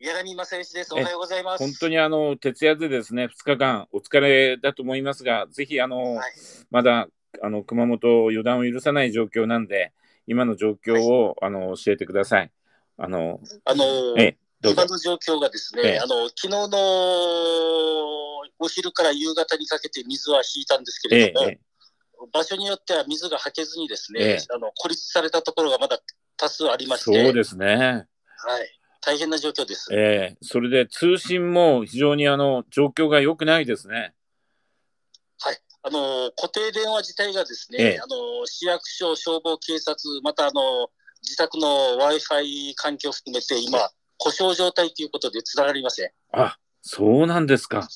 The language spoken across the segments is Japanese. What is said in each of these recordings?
矢上正義です。おはようございます。本当にあの、徹夜でですね、2日間お疲れだと思いますが、ぜひあの、はいまだ、あの、熊本予断を許さない状況なんで、今の状況を、あの、教えてください。あの、あの、ええ、今。の状況がですね、ええあの、昨日のお昼から夕方にかけて水は引いたんですけれども、、え場所によっては水がはけずにですね、ええあの孤立されたところがまだ多数ありまして、そうですね。はい、大変な状況です。ええそれで通信も非常にあの、状況が良くないですね。はい。あの、固定電話自体がですね、ええあの、市役所、消防、警察、またあの、自宅の Wi-Fi 環境を含めて今、故障状態ということで繋がりません。あ、そうなんですか。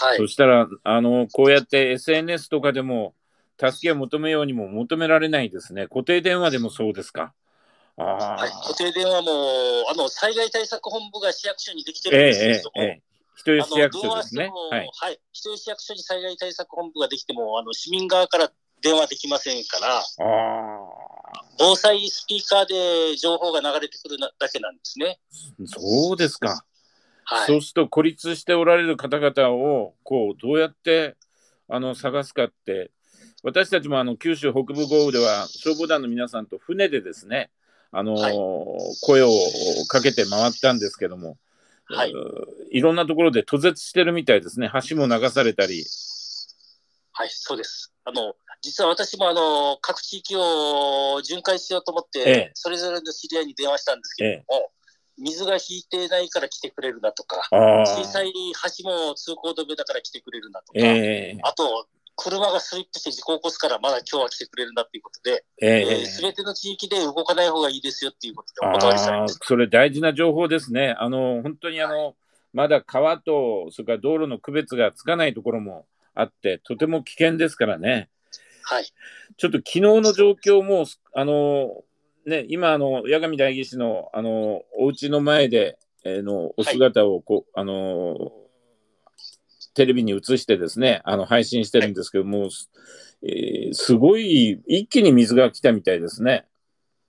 はいそ。したら、あの、こうやって SNS とかでも、助けを求めようにも求められないですね。固定電話でもそうですか。はい、固定電話も、あの、災害対策本部が市役所にできてええるんですけれども、ええええ人吉市役所ですね。も、ははいい。。人吉市役所に災害対策本部ができても、あの、市民側から電話できませんから、防災スピーカーで情報が流れてくるなだけなんですね。そうですか。はい。そうすると孤立しておられる方々をこうどうやってあの探すかって私たちもあの九州北部豪雨では消防団の皆さんと船でですねあの、はい。声をかけて回ったんですけども、はい。いろんなところで途絶してるみたいですね。橋も流されたり。はい、そうです。あの、実は私もあの、各地域を巡回しようと思って、ええ。それぞれの知り合いに電話したんですけれども、水が引いてないから来てくれるなとか、あ小さあい橋も通行止めだから来てくれるなとか、ええ。あと、車がスリップして事故を起こすからまだ今日は来てくれるなっていうことで、ええすべ、ての地域で動かない方がいいですよっていうことでお断りされました。それ大事な情報ですね。あの本当にあの、まだ川とそれから道路の区別がつかないところもあってとても危険ですからね。はい。ちょっと昨日の状況もあのね今あの八神代議士のあのお家の前で、えーのお姿をこう、あのテレビに映してですねあの配信してるんですけども、えーすごい一気に水が来たみたいですね。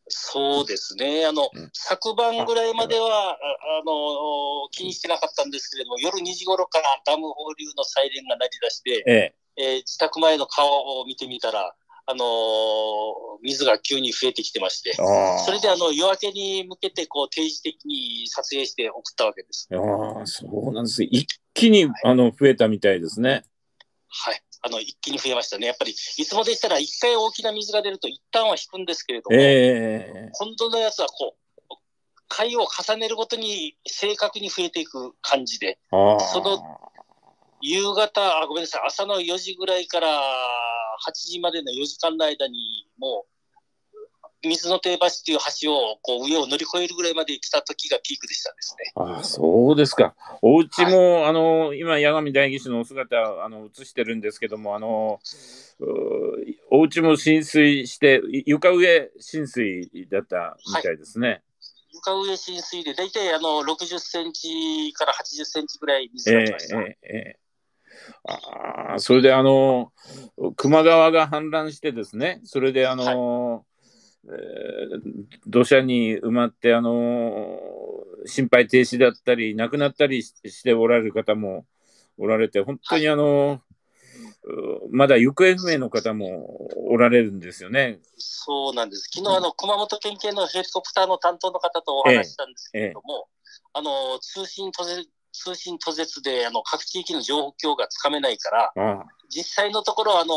そうですね。あの、うん昨晩ぐらいまでは、ああの、気にしてなかったんですけれども、夜2時頃からダム放流のサイレンが鳴り出して、えええー自宅前の川を見てみたら、あのー水が急に増えてきてまして、それであの夜明けに向けてこう定時的に撮影して送ったわけです。ああ、そうなんです。一気に、あの増えたみたいですね。はい。あの、一気に増えましたね。やっぱり、いつもでしたら一回大きな水が出ると一旦は引くんですけれども、ええ今度のやつはこう、回を重ねるごとに正確に増えていく感じで。その夕方、あ、ごめんなさい、朝の4時ぐらいから8時までの4時間の間に、もう、水の手橋っていう橋を、こう、上を乗り越えるぐらいまで来た時がピークでしたですね。ああ、そうですか。お家も、あの、今、八神代議士のお姿、あの、映してるんですけども、あの、お家も浸水して、い床上浸水だったみたいですね。床上浸水で、だいたいあの、60センチから80センチぐらい水ええが来ました。ええええああ、それで、あの、球磨川が氾濫してですね、それで、あの、えー土砂に埋まって、あの、心肺停止だったり、亡くなったりししておられる方もおられて、本当にあの、うまだ行方不明の方もおられるんですよね。そうなんです。昨日、あの、熊本県警のヘリコプターの担当の方とお話ししたんですけれども、あの、通信途絶、通信途絶で、あの、各地域の状況がつかめないから、ああ実際のところ、あの、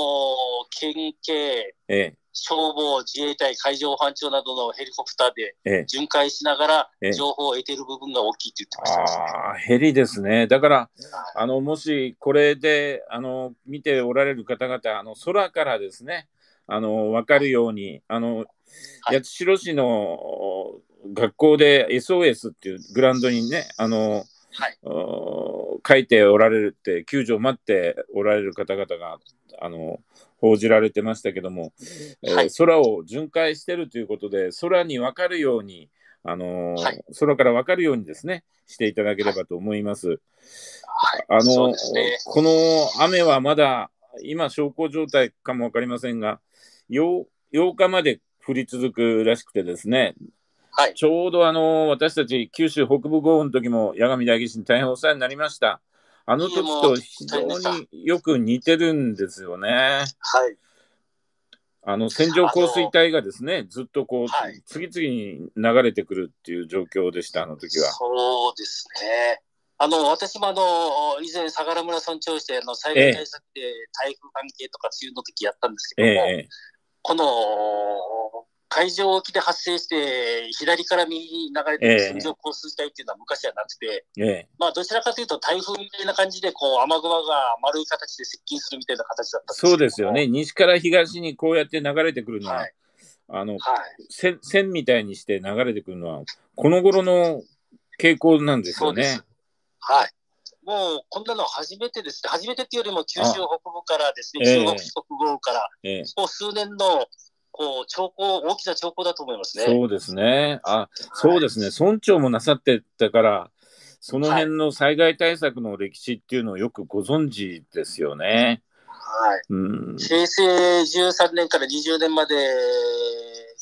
県警、ええ。消防、自衛隊、海上保安庁などのヘリコプターでええ。巡回しながええ。ら情報を得ている部分が大きいって言ってました。ですね。ああ、ヘリですね。だから、はいあの、もしこれで、あの、見ておられる方々、あの、空からですね、あの、わかるように、あの、はい。八代市の学校で SOS っていうグラウンドにね、あの、書いておられるって、救助を待っておられる方々が、あの、報じられてましたけども、えーはい空を巡回してるということで、空に分かるように、あのーはい空から分かるようにですね、していただければと思います。はい。あの。この雨はまだ、今、小康状態かも分かりませんが、8, 8日まで降り続くらしくてですね、はい。ちょうどあの、私たち九州北部豪雨の時も八神大義士に大変お世話になりました。あの時と非常によく似てるんですよね。はい。あの、線状降水帯がですね、ずっとこう、はい次々に流れてくるっていう状況でした、あの時は。そうですね。あの、私もあの、以前、相良村村長して、あの、災害対策で台風関係とか梅雨の時やったんですけえども、えこの、海上沖で発生して、左から右に流れてええる線状降水帯っていうのは昔はなくて、ええまあ、どちらかというと台風みたいな感じで、こう、雨雲が丸い形で接近するみたいな形だったそうですよね。。西から東にこうやって流れてくるのは、はい。あの、はい。線線みたいにして流れてくるのは、この頃の傾向なんですよね。はい。もう、こんなの初めてですね。初めてっていうよりも、九州北部からですね、ええ中国四国豪雨から、ええこう数年の、こう、兆候、大きな兆候だと思いますね。そうですね。あ、そうですね。村長もなさってたから、その辺の災害対策の歴史っていうのをよくご存知ですよね。はい。うん。平成13年から20年まで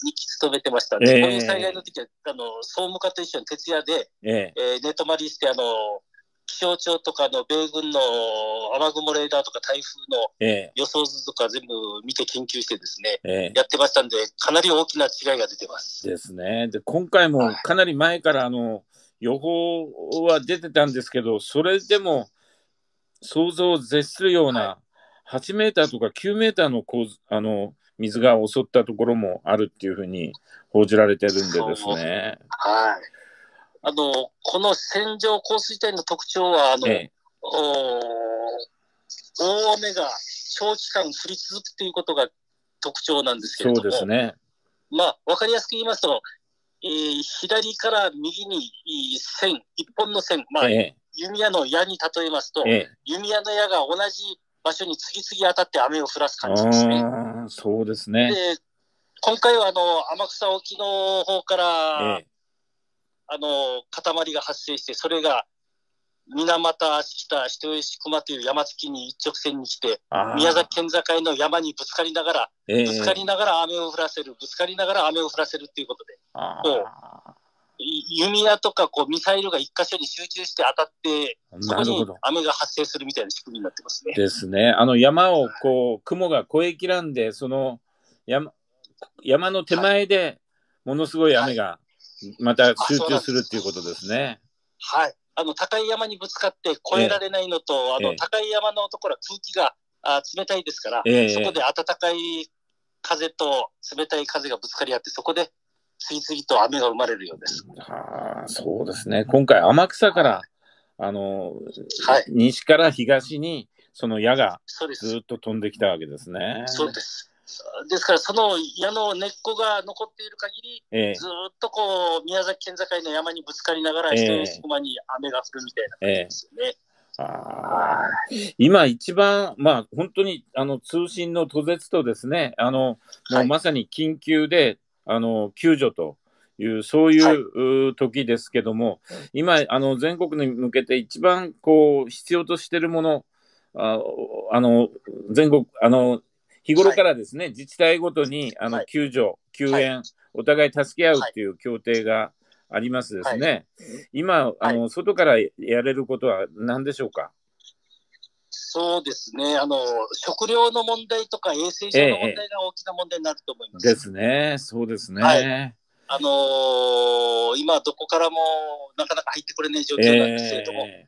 に勤めてましたんで、ええこういう災害の時は、あの、総務課と一緒に徹夜で、ええ。えー寝泊まりして、あの、気象庁とかの米軍の雨雲レーダーとか台風のええ。予想図とか全部見て研究してですね、ええ。やってましたんで、かなり大きな違いが出てます。ですね。で、今回もかなり前からあの予報は出てたんですけど、それでも想像を絶するような8メーターとか9メーターのあの水が襲ったところもあるっていうふうに報じられてるんでですね。はい。あの、この線状降水帯の特徴は、あの、えおー大雨が長期間降り続くということが特徴なんですけそうれども、ですね。まあ、わかりやすく言いますと、えー左から右に線、一本の線、まあ、え弓矢の矢に例えますとえ。、ええ。弓矢の矢が同じ場所に次々当たって雨を降らす感じですね。そうですね。で、今回はあの、天草沖の方から、ええ。あの、塊が発生して、それが、水俣、下、人吉、熊という山付きに一直線に来て、宮崎県境の山にぶつかりながら、ええぶつかりながら雨を降らせる、ぶつかりながら雨を降らせるっていうことで、あい弓矢とかこうミサイルが一箇所に集中して当たって、あそこに。雨が発生するみたいな仕組みになってますね。ですね。あの山をこう、雲が越えきらんで、その山山の手前でものすごい雨がまた集中するっていうことですね。はい。あの、高い山にぶつかって越えられないのと、あの、ええ高い山のところは空気があ冷たいですから、ええそこで暖かい風と冷たい風がぶつかり合って、そこで次々と雨が生まれるようです。はあ、そうですね。今回天草から、あの、はい西から東にその矢が。ずっと飛んできたわけですね。そうです。ですから、その矢の根っこが残っている限り、ええ。ずーっとこう、宮崎県境の山にぶつかりながら、ええ。人吉駒に雨が降るみたいな感じですよね。ああ今一番、まあ本当にあの通信の途絶とですね、あの、もはい。うまさに緊急で、あの、救助という、そういう、時ですけども、今、あの、全国に向けて一番こう、必要としているもの、ああの、全国、あの、日頃からですね、自治体ごとに、あの、はい救助、救援、お互い助け合うっていう協定がありますですね。今、あの、外からやれることは何でしょうか？そうですね。あの、食料の問題とか衛生上の問題が大きな問題になると思います。ですね、そうですね。はい。あのー今どこからもなかなか入ってこれない状況なんですけれども、え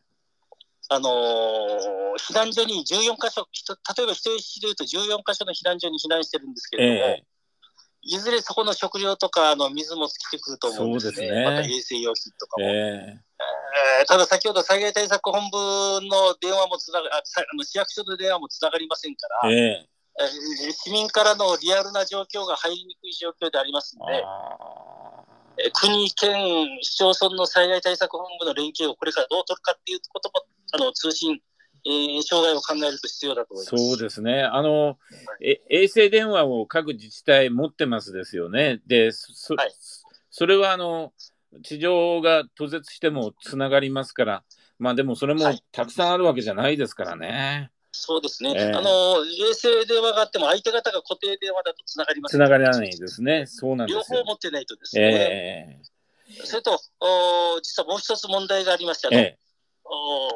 あのー避難所に14箇所、例えば人吉でいうと14箇所の避難所に避難してるんですけーれども、えいずれそこの食料とかあの水も尽きてくると思うんですね。すね。また衛生用品とかも。ーえ。えーただ先ほど災害対策本部の電話もつながあの市役所の電話もつながりませんから、ーえ。ーえー市民からのリアルな状況が入りにくい状況でありますので、国、県、市町村の災害対策本部の連携をこれからどう取るかっていうことも、あの通信、えー障害を考えると必要だと思いーます。そうですね。あの、え衛星電話を各自治体持ってますですよね。で、そ,、はいそれはあの、地上が途絶してもつながりますから、まあでもそれもはいたくさんあるわけじゃないですからね。そうですね。えーあの、衛星電話があっても相手方が固定電話だとつながりまつせん。ながらないですね。そうなんで両方。持ってないとですね。ええそれと、お実はもう一つ問題がありまして、ええ、お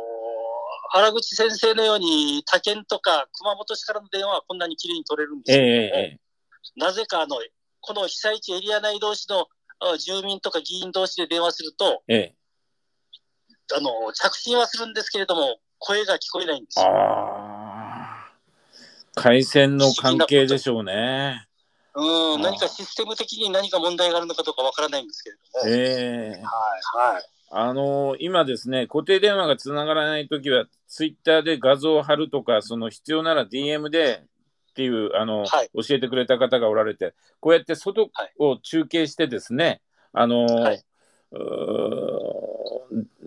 原口先生のように他県とか熊本市からの電話はこんなに綺麗に取れるんでええ、すけども、ええ、なぜかあの、この被災地エリア内同士のあ住民とか議員同士で電話すると、ええ。あの、着信はするんですけれども、声が聞こえないんですよ。回線の関係でしょうね。うん、何かシステム的に何か問題があるのかどうかわからないんですけれども。ええ。はい、はい。あの今ですね、固定電話がつながらないときは、ツイッターで画像を貼るとか、その必要なら DM でっていう、あの、はい教えてくれた方がおられて、こうやって外を中継してですね、あの、はい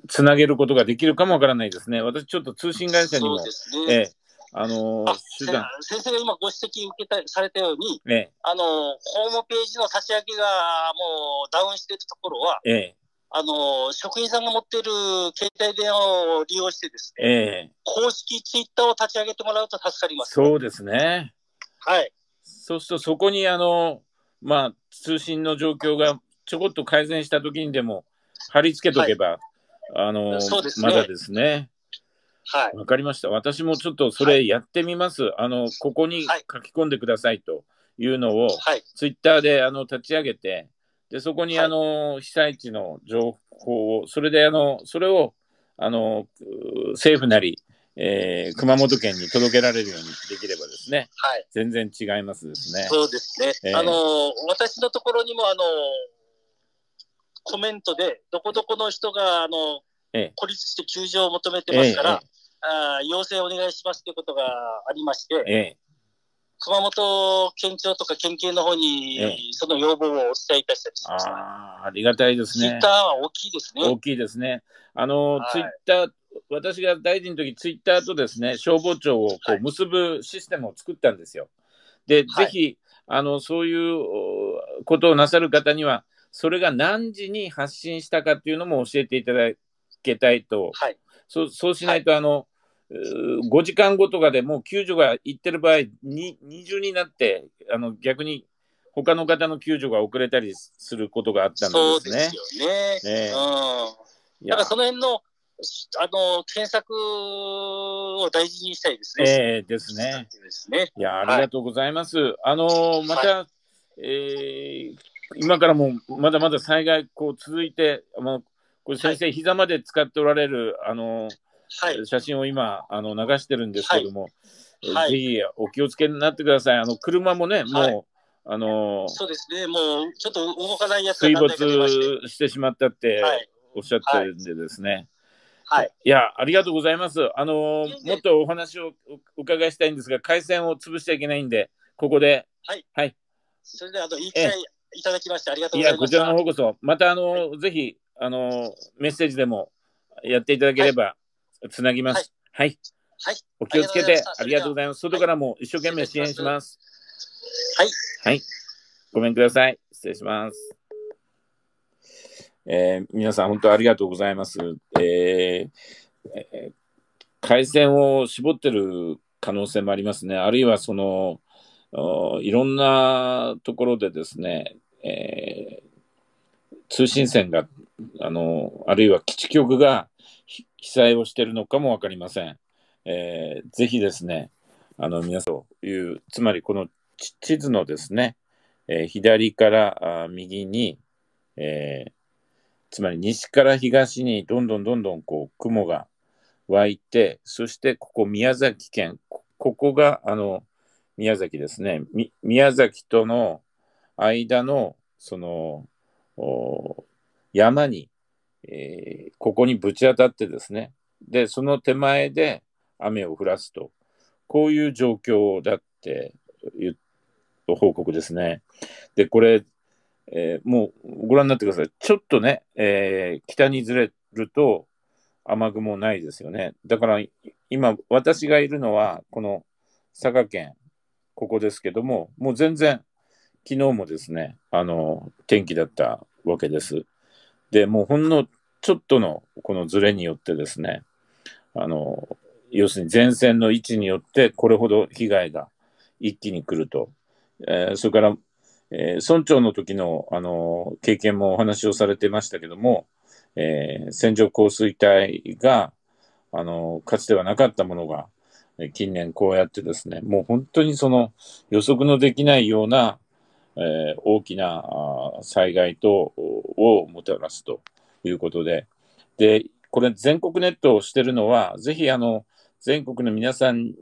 つなげることができるかもわからないですね。私、ちょっと通信会社にもそう、ですね。ええ、あのあ手段、せ先生が今ご指摘受けたされたように、えあの、ホームページの立ち上げがもうダウンしているところは、え、ええ、あの、職員さんが持っている携帯電話を利用してですね、ええ、公式ツイッターを立ち上げてもらうと助かります。そうですね。はい。そうすると、そこにあの、まあ、通信の状況がちょこっと改善したときにでも、貼り付けとけば、あの、そうですねまだですね。はい。わかりました。私もちょっとそれやってみます。あの、ここにはい書き込んでくださいというのを、はい。ツイッターであの立ち上げて、で、そこにはいあの、被災地の情報を、それであの、それを、あの、う政府なり、えー熊本県に届けられるようにできればですね、はい。全然違いますですね。そうですね。ええあの、私のところにも、あの、コメントで、どこどこの人が、あの、ええ孤立して救助を求めてますから、えあー要請お願いしますということがありまして、ええ熊本県庁とか県警の方に、ええその要望をお伝えいたしたりしました。ああ、ありがたいですねツイッター。は大きいですね。大きいですね。あの、はいツイッター、私が大臣の時、ツイッターとですね、消防庁をこはいう結ぶシステムを作ったんですよ。で、はいぜひ、あの、そういうおことをなさる方には、それが何時に発信したかっていうのも教えていただけたいと、はい。そうそうしないと、あの、5時間後とかでもう救助が行ってる場合、に二重になって、あの逆に他の方の救助が遅れたりすることがあったそうのでですすよね。ね。ねうん。だからその辺の、あの、検索を大事にしたいですね。ええですね。ですね。いや、ありがとうございます。あのーまた、えー今からもまだまだ災害こう続いて、あのこれ先生、膝まで使っておられる、あのーはい。写真を今あの流してるんですけども、えーはいぜひお気をつけになってください。あの車もね、もう、はいあのーそうですね。もう、ちょっと動かないやつが水没してしまったってはい。おっしゃってるんでですね。はい。いや、ありがとうございます。あのーもっとお話をお伺いしたいんですが、回線を潰しちゃいけないんで、ここで、それでは、あの、いい機会いただきましてありがとういや、ございました。こちらの方こそ、また、あの、ぜひ、あの、メッセージでもやっていただければ、つなぎます。はい。はい。お気をつけて、あありがとうございます。外からも一生懸命支援します。はい。はい。ごめんください。失礼します。えー皆さん、本当ありがとうございます。えーえー回線を絞ってる可能性もありますね。あるいは、その、おいろんなところでですね、えー通信線が、あの、あるいは基地局がひ被災をしているのかもわかりません。えーぜひですね、あの、皆さんという、つまりこの地図のですね、えー左から右に、えーつまり西から東にどんどんどんどんこう雲が湧いて、そしてここ宮崎県、ここがあの宮崎ですね。宮崎との間のその山に、えーここにぶち当たってですね。で、その手前で雨を降らすと、こういう状況だっていう報告ですね。で、これ、えーもうご覧になってください。ちょっとね、えー北にずれると雨雲ないですよね。だから今、私がいるのは、この佐賀県、ここですけども、もう全然、昨日もですね、あの、天気だったわけです。で、もうほんのちょっとのこのずれによってですね、あの、要するに前線の位置によってこれほど被害が一気に来ると。えーそれから、えー、村長の時の、あの、経験もお話をされてましたけども、えー、線状降水帯が、あの、かつてはなかったものが、近年こうやってですね、もう本当にその予測のできないような、えー、大きな災害とをもたらすということで、で、これ全国ネットをしてるのは、ぜひあの、全国の皆さん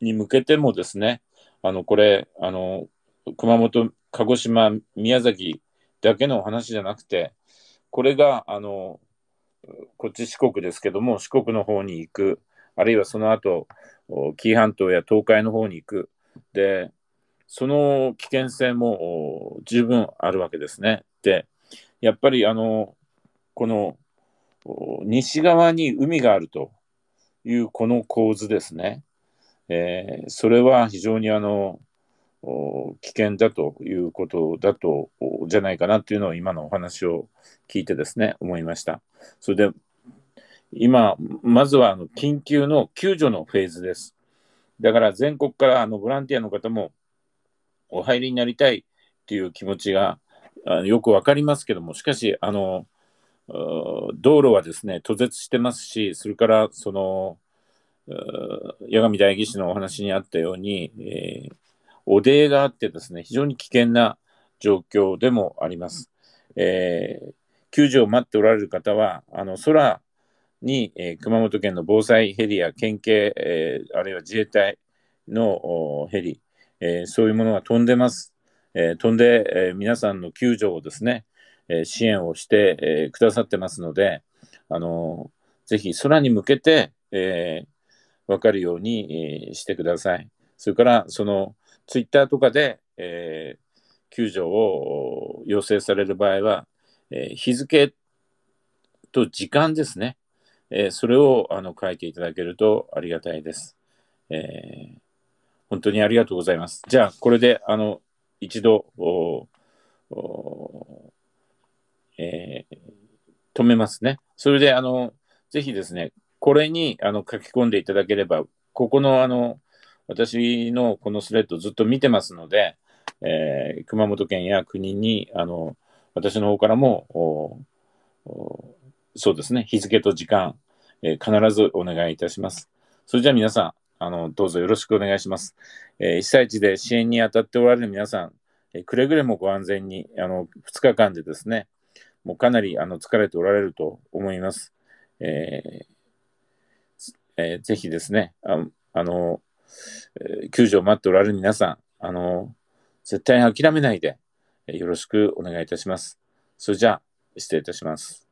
に向けてもですね、あの、これ、あの、熊本、鹿児島、宮崎だけの話じゃなくて、これが、あの、こっち四国ですけども、四国の方に行く、あるいはその後、紀伊半島や東海の方に行く。で、その危険性も十分あるわけですね。で、やっぱりあの、この西側に海があるというこの構図ですね。えー、それは非常にあの、危険だということだと、じゃないかなというのを今のお話を聞いてですね、思いました。それで、今、まずはあの緊急の救助のフェーズです。だから全国からあのボランティアの方もお入りになりたいという気持ちがあよくわかりますけども、しかし、あの、道路はですね、途絶してますし、それからその、八神大義士のお話にあったように、えー、お出があってですね、非常に危険な状況でもあります。えー、救助を待っておられる方は、あの、空に、えー、熊本県の防災ヘリや県警、えー、あるいは自衛隊のヘリ、えー、そういうものが飛んでます。え、飛んで、え、皆さんの救助をですね、え、支援をして、え、くださってますので、あの、ぜひ空に向けて、えー、わかるように、え、してください。それから、その、ツイッターとかで、え、救助を要請される場合は、え、日付と時間ですね。え、それをあの書いていただけるとありがたいです。えー、本当にありがとうございます。じゃあ、これで、あの、一度、えー、止めますね。それで、あの、ぜひですね、これにあの書き込んでいただければ、ここのあの、私のこのスレッドずっと見てますので、えー、熊本県や国に、あの、私の方からも、そうですね、日付と時間、えー、必ずお願いいたします。それじゃあ皆さん、あの、どうぞよろしくお願いします。えー、被災地で支援に当たっておられる皆さん、えー、くれぐれもご安全に、あの、2日間でですね、もうかなりあの疲れておられると思います。えーえー、ぜひですね、ああの、えー、救助を待っておられる皆さん、あの、絶対に諦めないで、えー、よろしくお願いいたします。それじゃあ、失礼いたします。